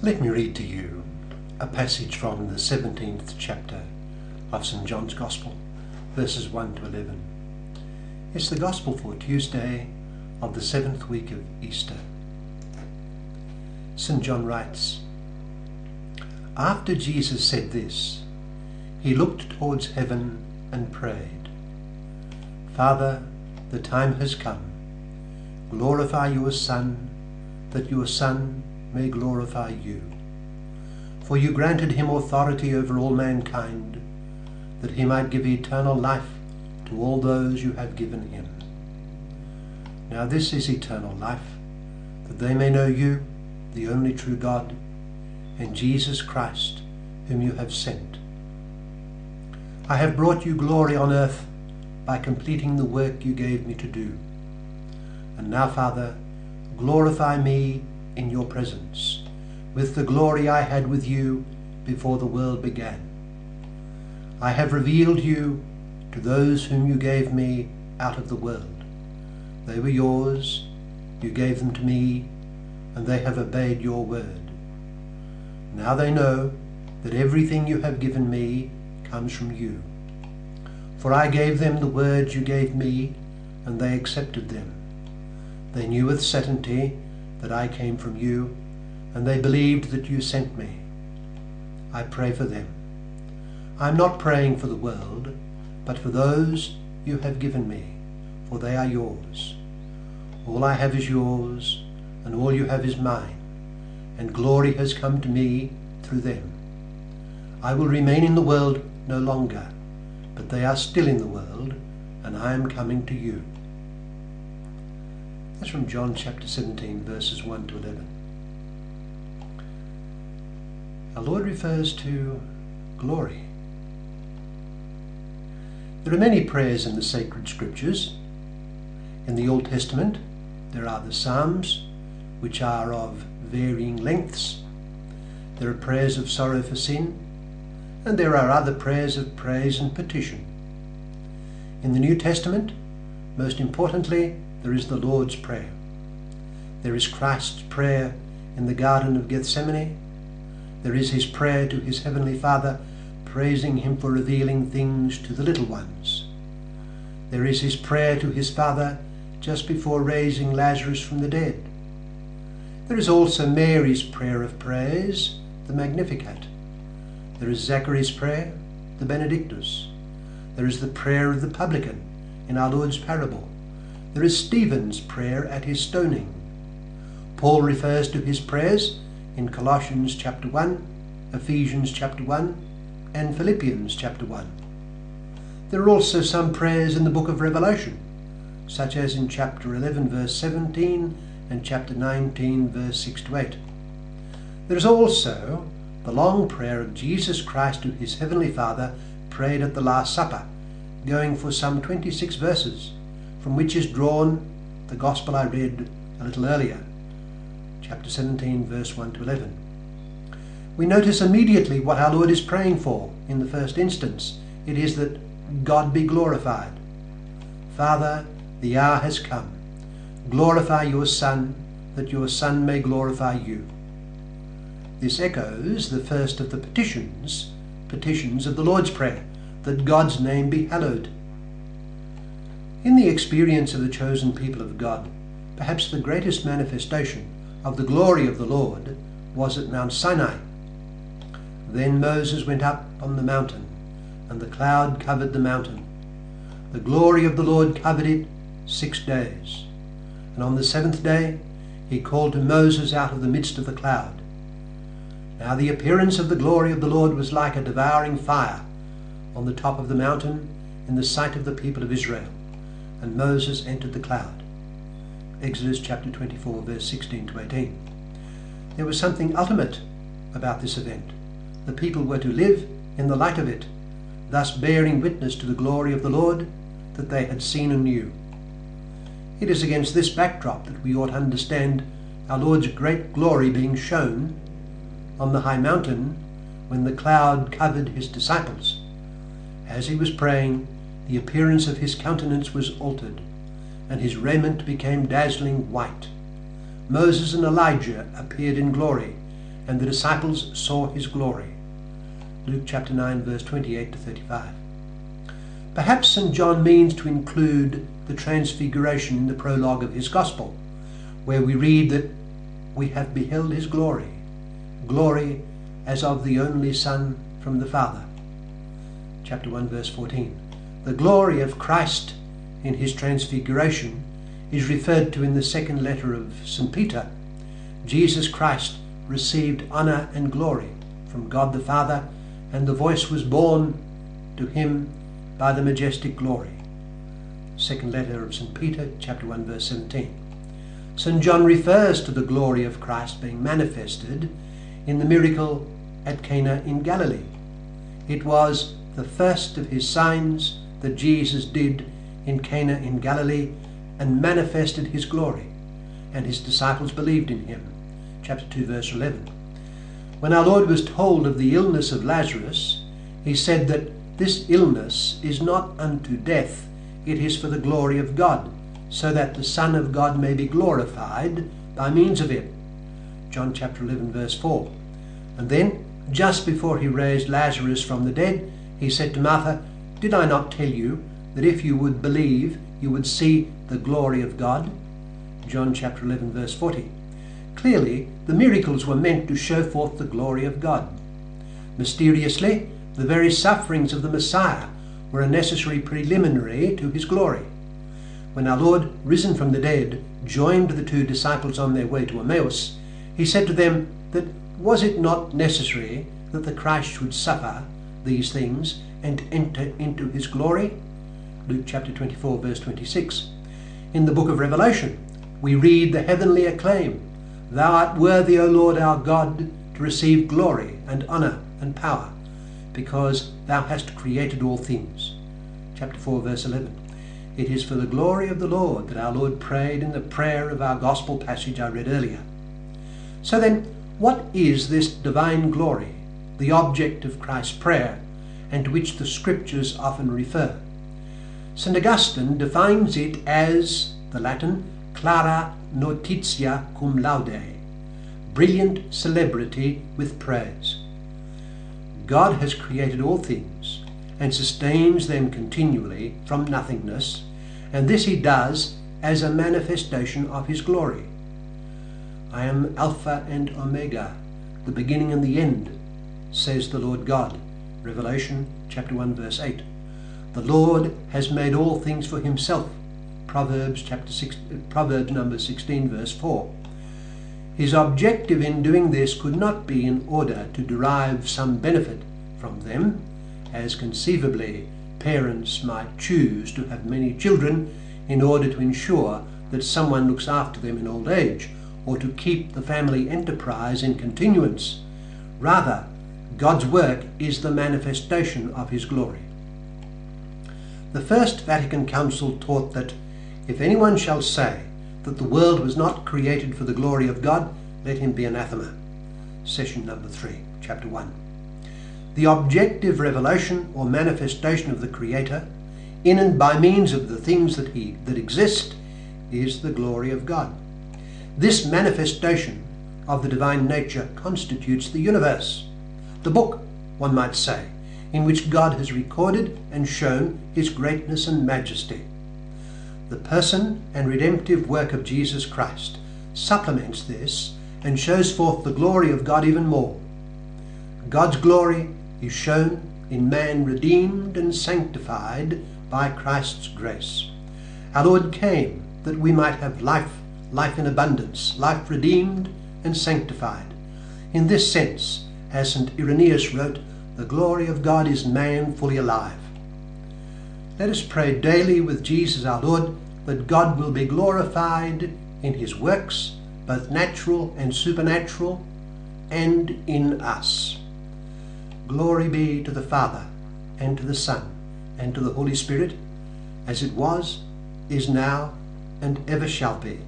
Let me read to you a passage from the 17th chapter of St. John's Gospel, verses 1 to 11. It's the Gospel for Tuesday of the seventh week of Easter. St. John writes After Jesus said this, he looked towards heaven and prayed, Father, the time has come. Glorify your Son, that your Son may glorify you. For you granted him authority over all mankind, that he might give eternal life to all those you have given him. Now this is eternal life, that they may know you, the only true God, and Jesus Christ, whom you have sent. I have brought you glory on earth by completing the work you gave me to do. And now, Father, glorify me in your presence, with the glory I had with you before the world began. I have revealed you to those whom you gave me out of the world. They were yours, you gave them to me, and they have obeyed your word. Now they know that everything you have given me comes from you. For I gave them the words you gave me, and they accepted them. They knew with certainty that I came from you, and they believed that you sent me. I pray for them. I am not praying for the world, but for those you have given me, for they are yours. All I have is yours, and all you have is mine, and glory has come to me through them. I will remain in the world no longer, but they are still in the world, and I am coming to you. That's from John chapter 17, verses 1 to 11. Our Lord refers to glory. There are many prayers in the sacred scriptures. In the Old Testament, there are the Psalms, which are of varying lengths. There are prayers of sorrow for sin, and there are other prayers of praise and petition. In the New Testament, most importantly, there is the Lord's Prayer. There is Christ's prayer in the Garden of Gethsemane. There is his prayer to his Heavenly Father, praising him for revealing things to the little ones. There is his prayer to his Father just before raising Lazarus from the dead. There is also Mary's prayer of praise, the Magnificat. There is Zachary's prayer, the Benedictus. There is the prayer of the publican in our Lord's parable. There is Stephen's prayer at his stoning. Paul refers to his prayers in Colossians chapter 1, Ephesians chapter 1, and Philippians chapter 1. There are also some prayers in the book of Revelation, such as in chapter 11, verse 17, and chapter 19, verse 6 to 8. There is also the long prayer of Jesus Christ to his heavenly Father, prayed at the Last Supper, going for some 26 verses from which is drawn the Gospel I read a little earlier, chapter 17, verse 1 to 11. We notice immediately what our Lord is praying for in the first instance. It is that God be glorified. Father, the hour has come. Glorify your Son, that your Son may glorify you. This echoes the first of the petitions, petitions of the Lord's Prayer, that God's name be hallowed. In the experience of the chosen people of God, perhaps the greatest manifestation of the glory of the Lord was at Mount Sinai. Then Moses went up on the mountain, and the cloud covered the mountain. The glory of the Lord covered it six days. And on the seventh day he called to Moses out of the midst of the cloud. Now the appearance of the glory of the Lord was like a devouring fire on the top of the mountain in the sight of the people of Israel and Moses entered the cloud. Exodus chapter 24, verse 16 to 18. There was something ultimate about this event. The people were to live in the light of it, thus bearing witness to the glory of the Lord that they had seen and knew. It is against this backdrop that we ought to understand our Lord's great glory being shown on the high mountain when the cloud covered his disciples. As he was praying, the appearance of his countenance was altered, and his raiment became dazzling white. Moses and Elijah appeared in glory, and the disciples saw his glory. Luke chapter 9, verse 28 to 35. Perhaps St. John means to include the Transfiguration in the prologue of his Gospel, where we read that we have beheld his glory, glory as of the only Son from the Father. Chapter 1, verse 14. The glory of Christ in his Transfiguration is referred to in the second letter of St. Peter. Jesus Christ received honour and glory from God the Father, and the voice was borne to him by the majestic glory. Second letter of St. Peter, chapter 1, verse 17. St. John refers to the glory of Christ being manifested in the miracle at Cana in Galilee. It was the first of his signs that Jesus did in Cana in Galilee and manifested his glory, and his disciples believed in him. Chapter 2, verse 11. When our Lord was told of the illness of Lazarus, he said that this illness is not unto death, it is for the glory of God, so that the Son of God may be glorified by means of it. John chapter 11, verse 4. And then, just before he raised Lazarus from the dead, he said to Martha, Did I not tell you that if you would believe, you would see the glory of God? John chapter 11, verse 40. Clearly, the miracles were meant to show forth the glory of God. Mysteriously, the very sufferings of the Messiah were a necessary preliminary to his glory. When our Lord, risen from the dead, joined the two disciples on their way to Emmaus, he said to them that was it not necessary that the Christ should suffer these things and enter into his glory? Luke chapter 24, verse 26. In the book of Revelation, we read the heavenly acclaim Thou art worthy, O Lord our God, to receive glory and honour and power because thou hast created all things. Chapter 4, verse 11. It is for the glory of the Lord that our Lord prayed in the prayer of our gospel passage I read earlier. So then, what is this divine glory, the object of Christ's prayer, and to which the scriptures often refer? St. Augustine defines it as the Latin clara notitia cum laude, brilliant celebrity with praise. God has created all things and sustains them continually from nothingness, and this he does as a manifestation of his glory. I am Alpha and Omega, the beginning and the end, says the Lord God. Revelation chapter 1 verse 8. The Lord has made all things for himself. Proverbs chapter 6 Proverbs number 16 verse 4. His objective in doing this could not be in order to derive some benefit from them, as conceivably parents might choose to have many children in order to ensure that someone looks after them in old age, or to keep the family enterprise in continuance. Rather, God's work is the manifestation of his glory. The First Vatican Council taught that if anyone shall say that the world was not created for the glory of God, let him be anathema. Session number 3, chapter 1. The objective revelation or manifestation of the Creator, in and by means of the things that, he, that exist, is the glory of God. This manifestation of the divine nature constitutes the universe, the book, one might say, in which God has recorded and shown his greatness and majesty. The person and redemptive work of Jesus Christ supplements this and shows forth the glory of God even more. God's glory is shown in man redeemed and sanctified by Christ's grace. Our Lord came that we might have life, life in abundance, life redeemed and sanctified. In this sense, as St. Irenaeus wrote, the glory of God is man fully alive. Let us pray daily with Jesus our Lord that God will be glorified in his works, both natural and supernatural, and in us. Glory be to the Father, and to the Son, and to the Holy Spirit, as it was, is now, and ever shall be